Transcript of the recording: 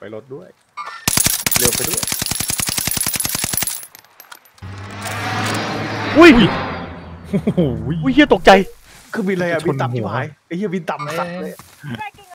ไปรถด้วย เร็วไปด้วย อุ้ยโอ้โหอุ้ยเฮียตกใจ คือบินอะไรอะบินต่ำที่หายไอ้เฮียบินต่ำสัตว์เลย Back